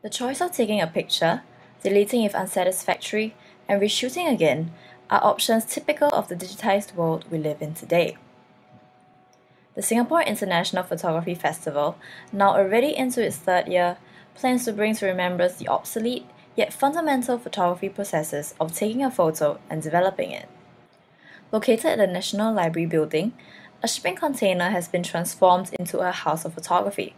The choice of taking a picture, deleting if unsatisfactory, and reshooting again are options typical of the digitized world we live in today. The Singapore International Photography Festival, now already into its third year, plans to bring to remembrance the obsolete yet fundamental photography processes of taking a photo and developing it. Located at the National Library building, a shipping container has been transformed into a house of photography.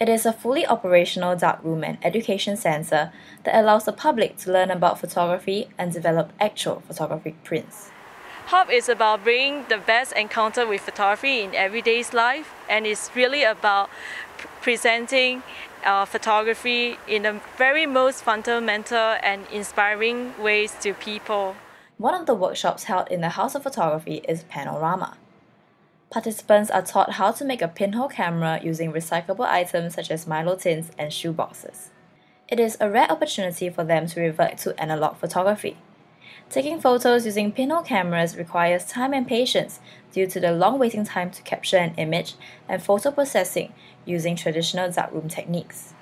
It is a fully operational darkroom and education center that allows the public to learn about photography and develop actual photographic prints. Hub is about bringing the best encounter with photography in everyday's life, and it's really about presenting uh, photography in the very most fundamental and inspiring ways to people. One of the workshops held in the House of Photography is Panorama. Participants are taught how to make a pinhole camera using recyclable items such as Milo tins and shoe boxes. It is a rare opportunity for them to revert to analog photography. Taking photos using pinhole cameras requires time and patience due to the long waiting time to capture an image and photo processing using traditional darkroom techniques.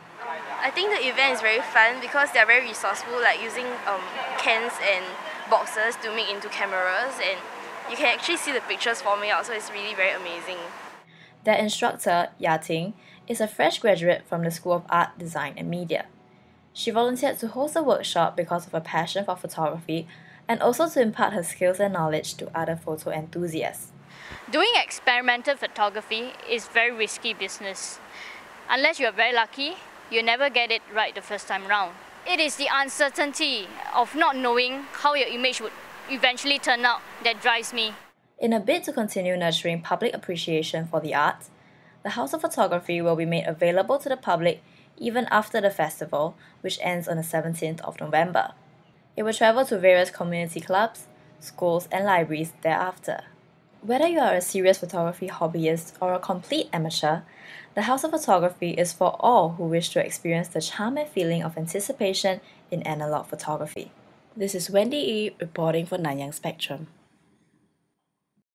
I think the event is very fun because they are very resourceful, like using um, cans and boxes to make into cameras and you can actually see the pictures forming out, so it's really very amazing. Their instructor, Ya Ting, is a fresh graduate from the School of Art, Design and Media. She volunteered to host a workshop because of her passion for photography and also to impart her skills and knowledge to other photo enthusiasts. Doing experimental photography is very risky business. Unless you're very lucky, you never get it right the first time round. It is the uncertainty of not knowing how your image would eventually turn out that drives me. In a bid to continue nurturing public appreciation for the arts, the House of Photography will be made available to the public even after the festival, which ends on the 17th of November. It will travel to various community clubs, schools, and libraries thereafter. Whether you are a serious photography hobbyist or a complete amateur, the House of Photography is for all who wish to experience the charm and feeling of anticipation in analog photography. This is Wendy E reporting for Nanyang Spectrum.